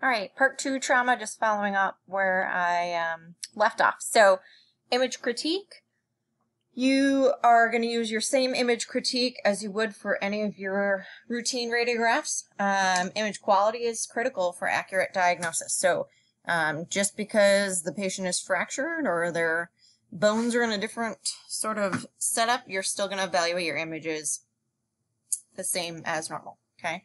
All right, part two trauma, just following up where I um, left off. So, image critique. You are going to use your same image critique as you would for any of your routine radiographs. Um, image quality is critical for accurate diagnosis. So, um, just because the patient is fractured or their bones are in a different sort of setup, you're still going to evaluate your images the same as normal. Okay.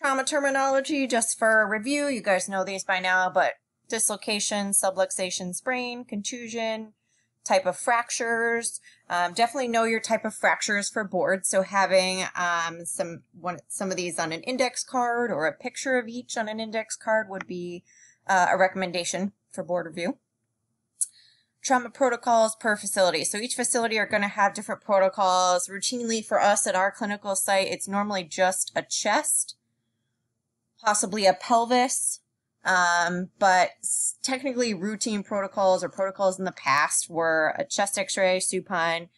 Trauma terminology, just for review, you guys know these by now, but dislocation, subluxation, sprain, contusion, type of fractures. Um, definitely know your type of fractures for board. So having um, some one some of these on an index card or a picture of each on an index card would be uh, a recommendation for board review. Trauma protocols per facility. So each facility are going to have different protocols. Routinely for us at our clinical site, it's normally just a chest possibly a pelvis. Um, but technically routine protocols or protocols in the past were a chest x-ray, supine,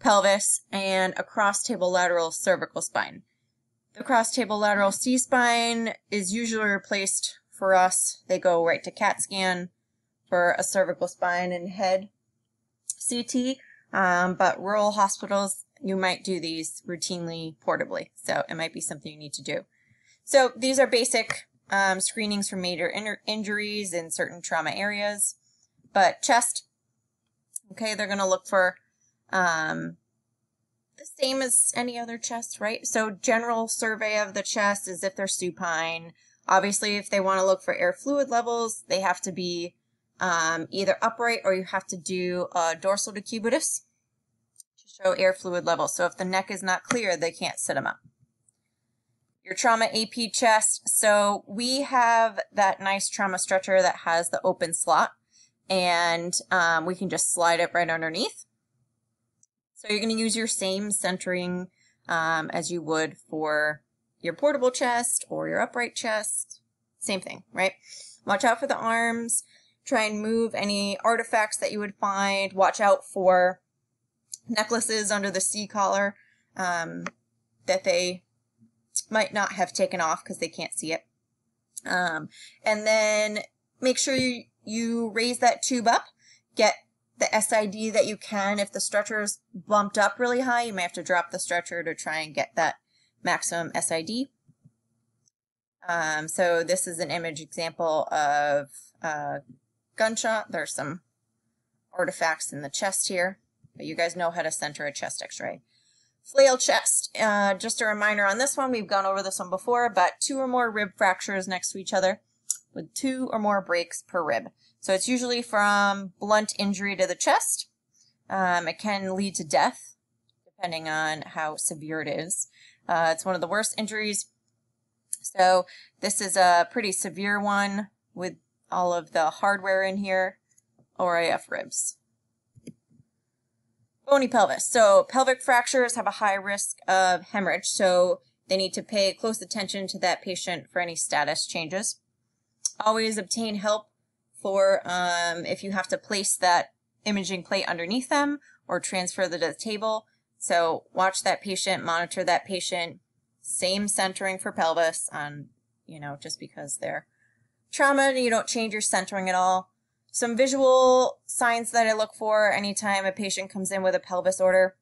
pelvis, and a cross-table lateral cervical spine. The cross-table lateral C-spine is usually replaced for us. They go right to CAT scan for a cervical spine and head CT. Um, but rural hospitals, you might do these routinely portably. So it might be something you need to do. So these are basic um, screenings for major in injuries in certain trauma areas. But chest, okay, they're going to look for um, the same as any other chest, right? So general survey of the chest is if they're supine. Obviously, if they want to look for air fluid levels, they have to be um, either upright or you have to do a dorsal decubitus to show air fluid levels. So if the neck is not clear, they can't sit them up your trauma AP chest. So we have that nice trauma stretcher that has the open slot and um, we can just slide it right underneath. So you're going to use your same centering um, as you would for your portable chest or your upright chest. Same thing, right? Watch out for the arms. Try and move any artifacts that you would find. Watch out for necklaces under the C collar um, that they might not have taken off because they can't see it. Um, and then make sure you, you raise that tube up, get the SID that you can. If the stretcher is bumped up really high, you may have to drop the stretcher to try and get that maximum SID. Um, so this is an image example of a gunshot. There's some artifacts in the chest here, but you guys know how to center a chest x-ray. Flail chest. Uh, just a reminder on this one, we've gone over this one before, but two or more rib fractures next to each other with two or more breaks per rib. So it's usually from blunt injury to the chest. Um, it can lead to death, depending on how severe it is. Uh, it's one of the worst injuries. So this is a pretty severe one with all of the hardware in here, ORIF ribs. Bony pelvis. So pelvic fractures have a high risk of hemorrhage, so they need to pay close attention to that patient for any status changes. Always obtain help for um, if you have to place that imaging plate underneath them or transfer to the table. So watch that patient, monitor that patient. Same centering for pelvis on, you know, just because they're trauma, you don't change your centering at all. Some visual signs that I look for anytime a patient comes in with a pelvis order.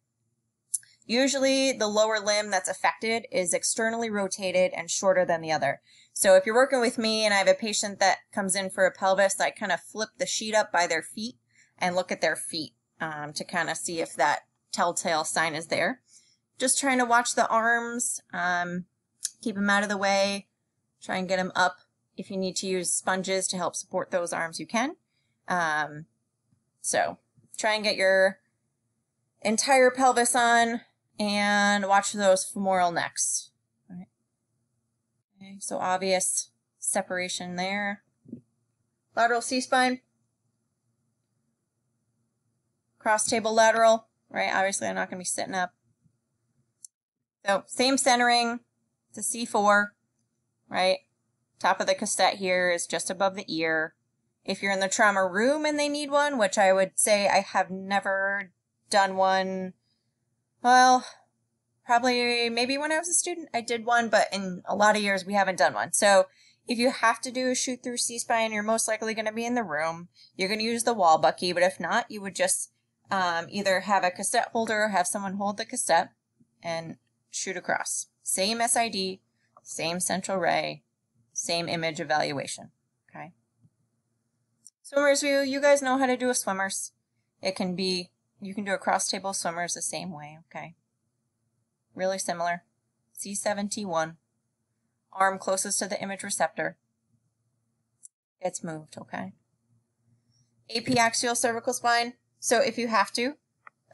Usually the lower limb that's affected is externally rotated and shorter than the other. So if you're working with me and I have a patient that comes in for a pelvis, I kind of flip the sheet up by their feet and look at their feet um, to kind of see if that telltale sign is there. Just trying to watch the arms, um, keep them out of the way, try and get them up. If you need to use sponges to help support those arms, you can. Um, so try and get your entire pelvis on and watch those femoral necks. Okay, so obvious separation there. Lateral C-spine. Cross table lateral, right? Obviously I'm not going to be sitting up. So same centering. A C4, right? Top of the cassette here is just above the ear. If you're in the trauma room and they need one, which I would say I have never done one, well, probably maybe when I was a student, I did one, but in a lot of years, we haven't done one. So if you have to do a shoot through C-spine, you're most likely going to be in the room. You're going to use the wall bucky, but if not, you would just um, either have a cassette holder or have someone hold the cassette and shoot across. Same SID, same central ray, same image evaluation. Swimmer's view, you guys know how to do a swimmer's. It can be, you can do a cross table swimmer's the same way, okay. Really similar. C7T1. Arm closest to the image receptor. Gets moved, okay. AP axial cervical spine. So if you have to,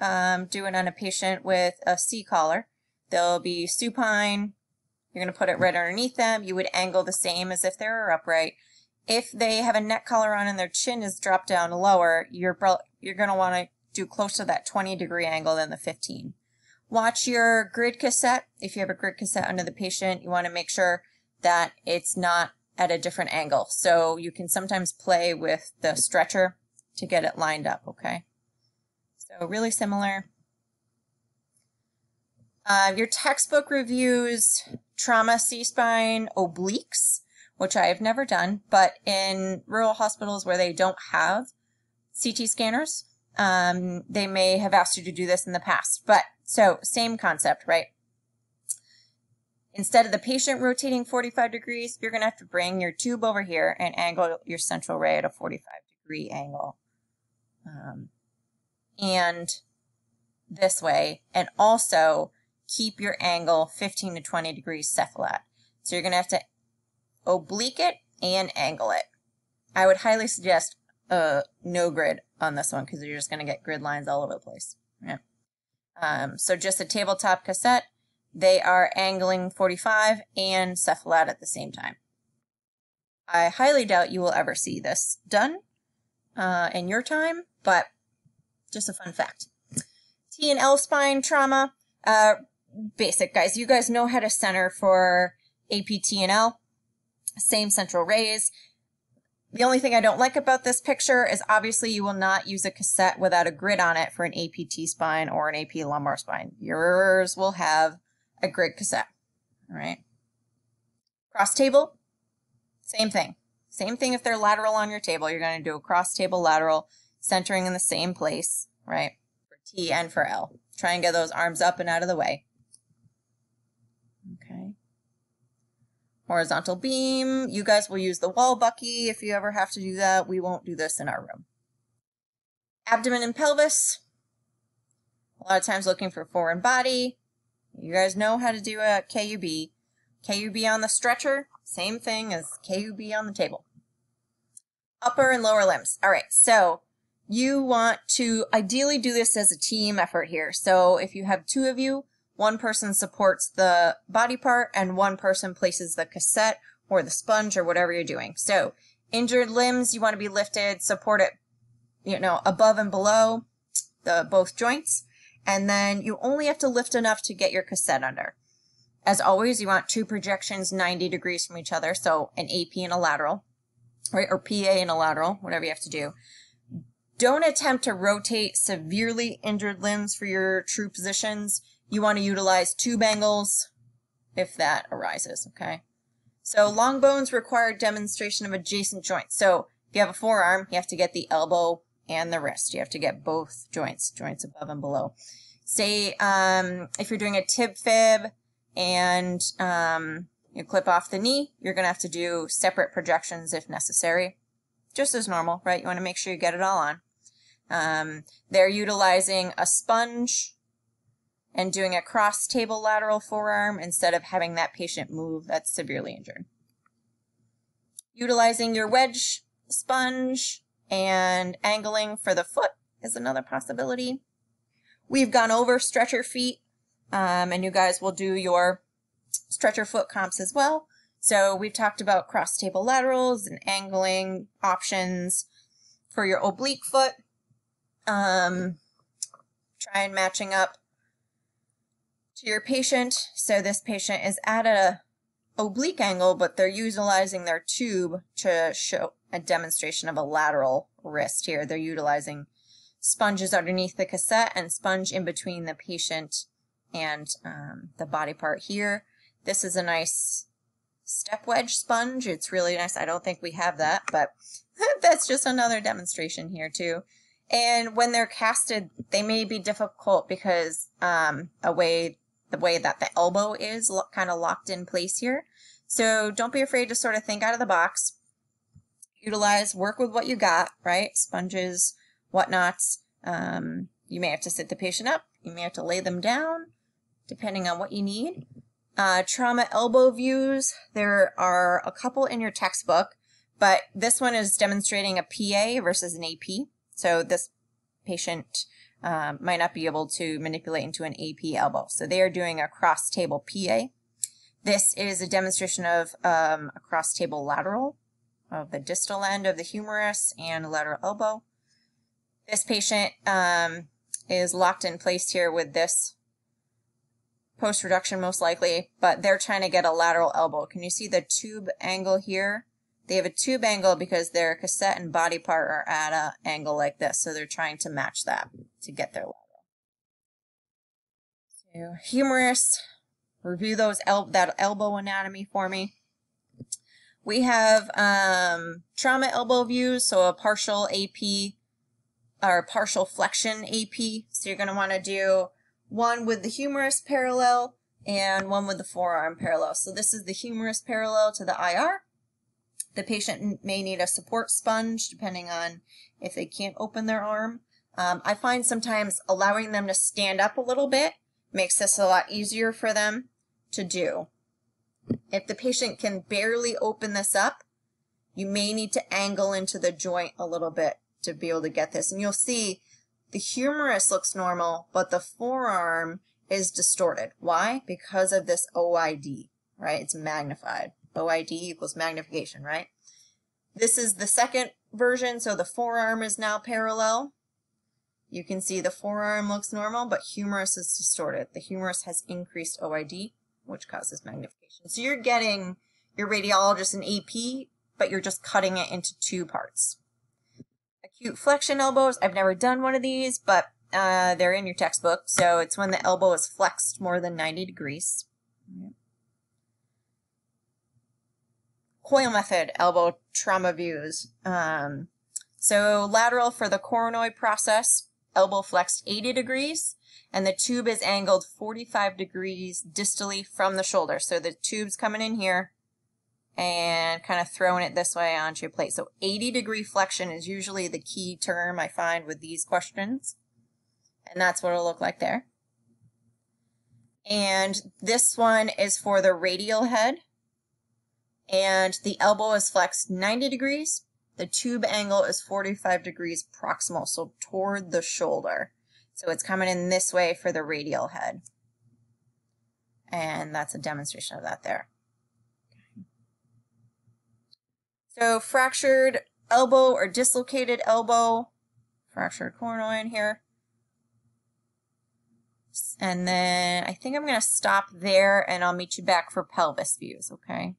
um, do it on a patient with a C collar, they'll be supine. You're going to put it right underneath them. You would angle the same as if they were upright. If they have a neck collar on and their chin is dropped down lower, you're you're going to want to do close to that 20 degree angle than the 15. Watch your grid cassette. If you have a grid cassette under the patient, you want to make sure that it's not at a different angle. So you can sometimes play with the stretcher to get it lined up, okay? So really similar. Uh, your textbook reviews trauma C-spine obliques, which I have never done, but in rural hospitals where they don't have CT scanners, um, they may have asked you to do this in the past. But so same concept, right? Instead of the patient rotating 45 degrees, you're going to have to bring your tube over here and angle your central ray at a 45 degree angle. Um, and this way, and also keep your angle 15 to 20 degrees cephalad. So you're going to have to oblique it and angle it. I would highly suggest uh, no grid on this one because you're just going to get grid lines all over the place. Yeah. Um, so just a tabletop cassette, they are angling 45 and cephalad at the same time. I highly doubt you will ever see this done uh, in your time, but just a fun fact. T and L spine trauma, uh, basic guys. You guys know how to center for APT and L. Same central rays. The only thing I don't like about this picture is obviously you will not use a cassette without a grid on it for an APT spine or an AP lumbar spine. Yours will have a grid cassette, all right? Cross table, same thing. Same thing if they're lateral on your table. You're going to do a cross table lateral, centering in the same place, right? For T and for L. Try and get those arms up and out of the way. Okay horizontal beam. You guys will use the wall bucky if you ever have to do that. We won't do this in our room. Abdomen and pelvis. A lot of times looking for foreign body. You guys know how to do a KUB. KUB on the stretcher, same thing as KUB on the table. Upper and lower limbs. All right, so you want to ideally do this as a team effort here. So if you have two of you, one person supports the body part and one person places the cassette or the sponge or whatever you're doing. So injured limbs, you want to be lifted, support it, you know, above and below the both joints. And then you only have to lift enough to get your cassette under. As always, you want two projections 90 degrees from each other. So an AP and a lateral, right? Or PA and a lateral, whatever you have to do. Don't attempt to rotate severely injured limbs for your true positions you want to utilize two angles if that arises, okay? So long bones require demonstration of adjacent joints. So if you have a forearm, you have to get the elbow and the wrist. You have to get both joints, joints above and below. Say um, if you're doing a tib fib and um, you clip off the knee, you're going to have to do separate projections if necessary. Just as normal, right? You want to make sure you get it all on. Um, they're utilizing a sponge and doing a cross table lateral forearm instead of having that patient move that's severely injured. Utilizing your wedge sponge and angling for the foot is another possibility. We've gone over stretcher feet, um, and you guys will do your stretcher foot comps as well. So we've talked about cross table laterals and angling options for your oblique foot. Um, try and matching up to your patient. So this patient is at a oblique angle, but they're utilizing their tube to show a demonstration of a lateral wrist here. They're utilizing sponges underneath the cassette and sponge in between the patient and um, the body part here. This is a nice step wedge sponge. It's really nice. I don't think we have that, but that's just another demonstration here too. And when they're casted, they may be difficult because um, a way the way that the elbow is kind of locked in place here. So don't be afraid to sort of think out of the box. Utilize, work with what you got, right? Sponges, whatnots. Um, you may have to sit the patient up. You may have to lay them down, depending on what you need. Uh, trauma elbow views. There are a couple in your textbook, but this one is demonstrating a PA versus an AP. So this patient um, might not be able to manipulate into an AP elbow. So they are doing a cross table PA. This is a demonstration of um, a cross table lateral of the distal end of the humerus and lateral elbow. This patient um, is locked in place here with this post reduction most likely, but they're trying to get a lateral elbow. Can you see the tube angle here? They have a tube angle because their cassette and body part are at an angle like this, so they're trying to match that to get their lateral. So humerus, review those el that elbow anatomy for me. We have um, trauma elbow views, so a partial AP or partial flexion AP. So you're going to want to do one with the humerus parallel and one with the forearm parallel. So this is the humerus parallel to the IR. The patient may need a support sponge depending on if they can't open their arm. Um, I find sometimes allowing them to stand up a little bit makes this a lot easier for them to do. If the patient can barely open this up, you may need to angle into the joint a little bit to be able to get this. And you'll see the humerus looks normal, but the forearm is distorted. Why? Because of this OID, right? It's magnified. OID equals magnification, right? This is the second version, so the forearm is now parallel. You can see the forearm looks normal, but humerus is distorted. The humerus has increased OID, which causes magnification. So you're getting your radiologist an AP, but you're just cutting it into two parts. Acute flexion elbows, I've never done one of these, but uh, they're in your textbook. So it's when the elbow is flexed more than 90 degrees. Coyle method elbow trauma views. Um, so lateral for the coronoid process, elbow flexed 80 degrees, and the tube is angled 45 degrees distally from the shoulder. So the tube's coming in here and kind of throwing it this way onto your plate. So 80 degree flexion is usually the key term I find with these questions. And that's what it'll look like there. And this one is for the radial head. And the elbow is flexed 90 degrees. The tube angle is 45 degrees proximal, so toward the shoulder. So it's coming in this way for the radial head. And that's a demonstration of that there. So fractured elbow or dislocated elbow, fractured coronoid here. And then I think I'm going to stop there and I'll meet you back for pelvis views, okay?